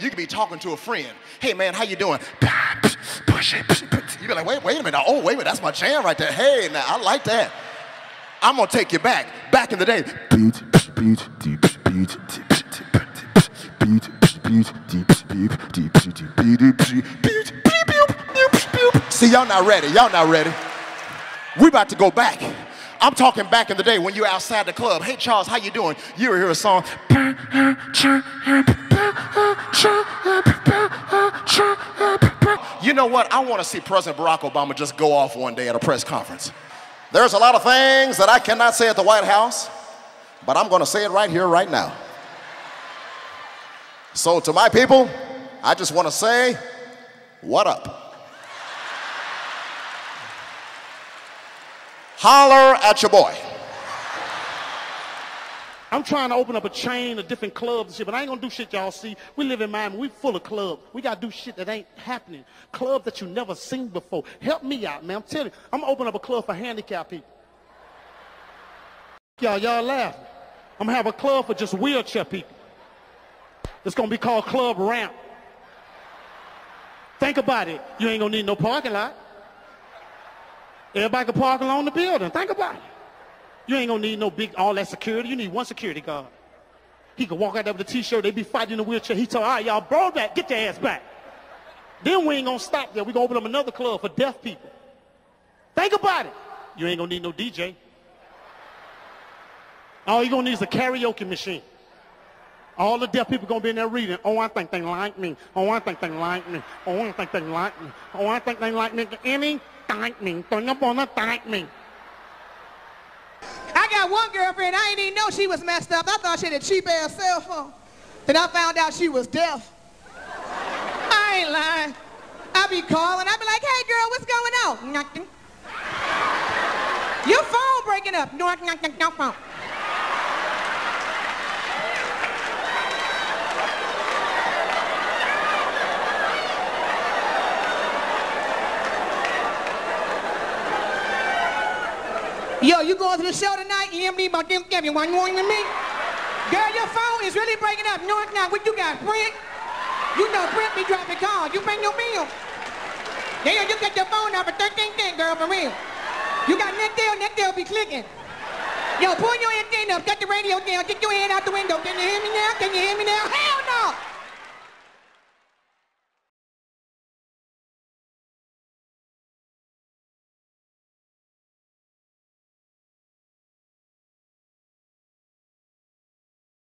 You could be talking to a friend. Hey man, how you doing? Push it. You be like, wait, wait a minute. Oh, wait a minute. That's my jam right there. Hey, now I like that. I'm gonna take you back. Back in the day. See, y'all not ready. Y'all not ready. We about to go back. I'm talking back in the day when you outside the club. Hey Charles, how you doing? You hear a song? You know what? I want to see President Barack Obama just go off one day at a press conference. There's a lot of things that I cannot say at the White House, but I'm going to say it right here, right now. So, to my people, I just want to say, what up? Holler at your boy. I'm trying to open up a chain of different clubs and shit, but I ain't gonna do shit y'all see. We live in Miami. We full of clubs. We gotta do shit that ain't happening. Clubs that you never seen before. Help me out, man. I'm telling you, I'm gonna open up a club for handicapped people. Y'all, y'all laughing. I'm gonna have a club for just wheelchair people. It's gonna be called Club Ramp. Think about it. You ain't gonna need no parking lot. Everybody can park along the building. Think about it. You ain't gonna need no big, all that security. You need one security guard. He could walk out there with a t-shirt. They be fighting in a wheelchair. He told, all right, y'all, bro back. Get your ass back. Then we ain't gonna stop there. We gonna open up another club for deaf people. Think about it. You ain't gonna need no DJ. All you gonna need is a karaoke machine. All the deaf people gonna be in there reading. Oh, I think they like me. Oh, I think they like me. Oh, I think they like me. Oh, I think they like me. Any like me. Up on the like me. Got one girlfriend, I didn't even know she was messed up. I thought she had a cheap ass cell phone. Then I found out she was deaf. I ain't lying. I be calling, I be like, hey girl, what's going on? Nothing. Your phone breaking up. No, no, no, no phone. Yo, you going to the show tonight? Hear me about them give you than me? Girl, your phone is really breaking up. No, it's not. What you got, Brent? You know Brent be dropping calls. You pay your bill. Damn, you get your phone number 1310, girl, for real. You got Nextel, Nextel be clicking. Yo, pull your antenna up, cut the radio down, get your head out the window. Can you hear me now? Can you hear me now? Hell no!